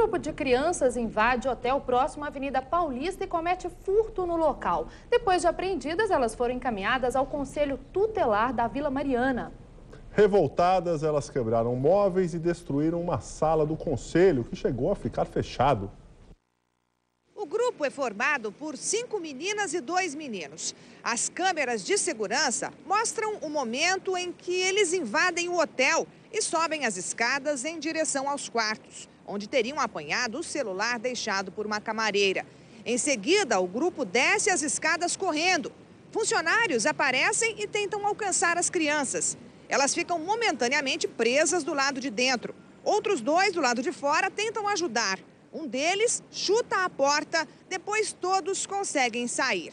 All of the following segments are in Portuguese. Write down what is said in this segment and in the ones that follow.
grupo de crianças invade hotel próximo à Avenida Paulista e comete furto no local. Depois de apreendidas, elas foram encaminhadas ao Conselho Tutelar da Vila Mariana. Revoltadas, elas quebraram móveis e destruíram uma sala do conselho que chegou a ficar fechado. Grupo é formado por cinco meninas e dois meninos. As câmeras de segurança mostram o momento em que eles invadem o hotel e sobem as escadas em direção aos quartos, onde teriam apanhado o celular deixado por uma camareira. Em seguida, o grupo desce as escadas correndo. Funcionários aparecem e tentam alcançar as crianças. Elas ficam momentaneamente presas do lado de dentro. Outros dois, do lado de fora, tentam ajudar. Um deles chuta a porta, depois todos conseguem sair.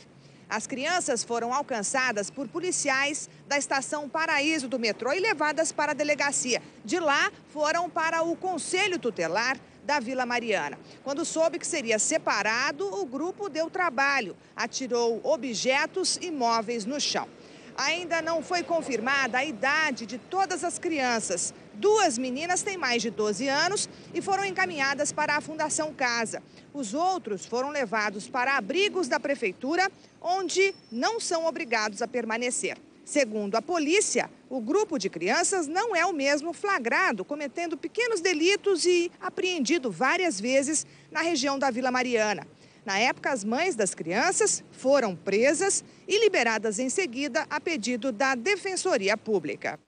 As crianças foram alcançadas por policiais da estação Paraíso do metrô e levadas para a delegacia. De lá, foram para o Conselho Tutelar da Vila Mariana. Quando soube que seria separado, o grupo deu trabalho, atirou objetos e móveis no chão. Ainda não foi confirmada a idade de todas as crianças. Duas meninas têm mais de 12 anos e foram encaminhadas para a Fundação Casa. Os outros foram levados para abrigos da prefeitura, onde não são obrigados a permanecer. Segundo a polícia, o grupo de crianças não é o mesmo flagrado, cometendo pequenos delitos e apreendido várias vezes na região da Vila Mariana. Na época, as mães das crianças foram presas e liberadas em seguida a pedido da Defensoria Pública.